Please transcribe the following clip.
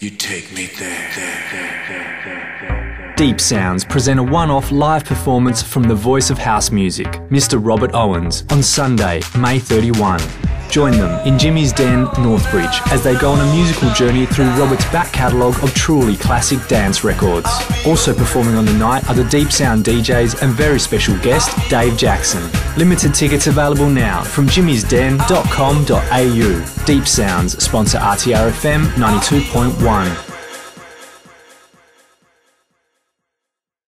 You take me there. Deepsoundz present a one off live performance from the voice of house music, Mr. Robert Owens, on Sunday, May 31. Join them in Jimmy's Den, Northbridge, as they go on a musical journey through Robert's back catalogue of truly classic dance records. Also performing on the night are the Deep Sound DJs and very special guest, Dave Jackson. Limited tickets available now from jimmysden.com.au. Deepsoundz sponsor RTRFM 92.1.